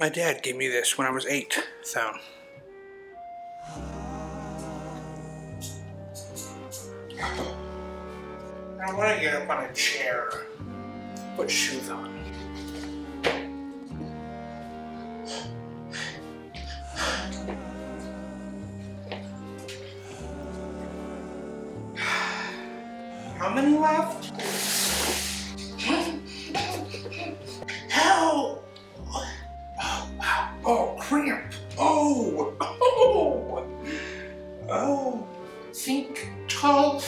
My dad gave me this when I was eight, so. I want to get up on a chair, put shoes on. How many left? think tall.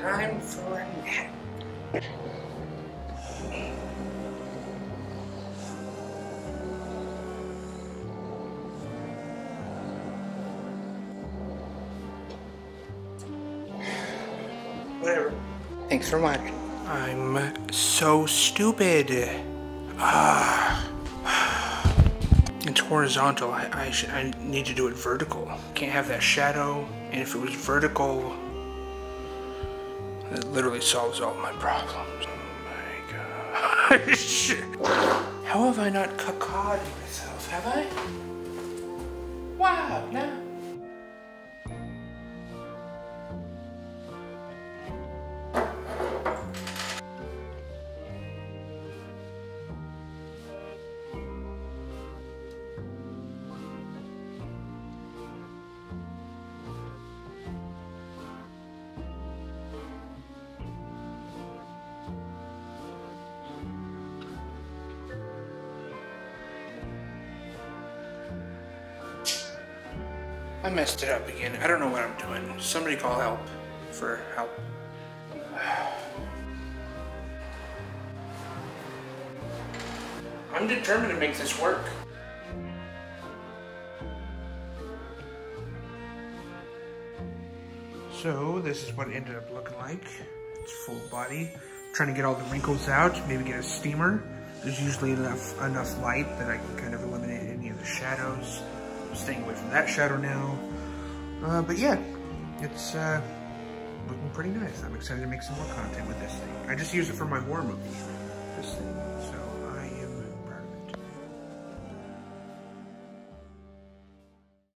Time for a nap. Whatever. Thanks for watching. I'm so stupid. Ah. It's horizontal. I, I, should, I need to do it vertical. Can't have that shadow. And if it was vertical, it literally solves all my problems. Oh my gosh. How have I not cacawed myself? Have I? Wow, no. I messed it up again. I don't know what I'm doing. Somebody call help for help. I'm determined to make this work. So this is what it ended up looking like. It's full body. trying to get all the wrinkles out, maybe get a steamer. There's usually enough enough light that I can kind of eliminate any of the shadows. Staying away from that shadow now. Uh, but yeah, it's uh, looking pretty nice. I'm excited to make some more content with this thing. I just use it for my horror movie, this thing, so.